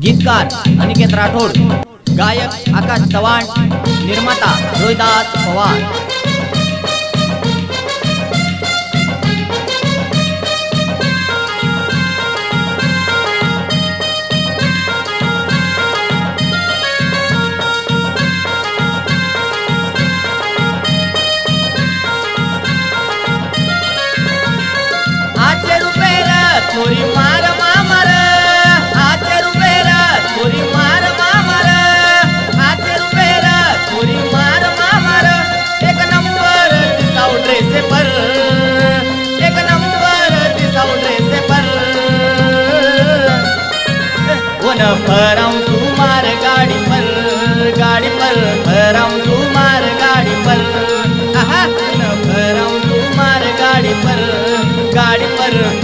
गीतकार अनिकेत राठोड गायक आकाश चव्हाण निर्माता रोहिदास पवार. ફરમ તુમાર ગાડી પર ગાડી પર ફરમ તુમાર ગાડી પર ફરમ તુમાર गाडी પર गाडी પર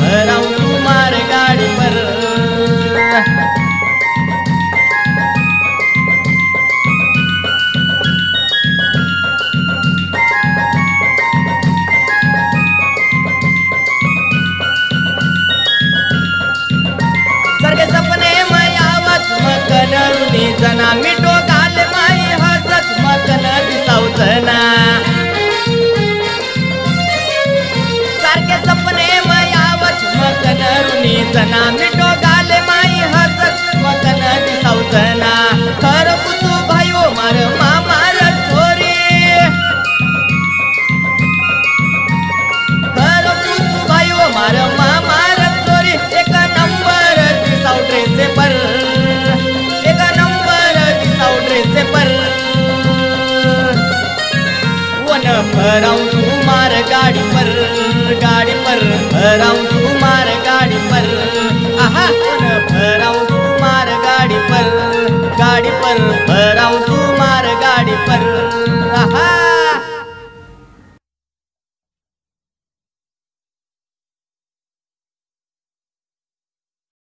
रुनी जना मिठो गाल माई हसत मकन दिसावतना खर कुतू भायो मार मामार छोरी। घर पूछू भाइयों, मार मामार चोरी एक नंबर दिसाऊ ड्रेस पर। एक नंबर दिसाऊ ड्रेस पर। वन भराऊ तू मार गाडी पर गाडी पर भराऊ तू गाडी पर. भराऊ तू मार गाडी पर.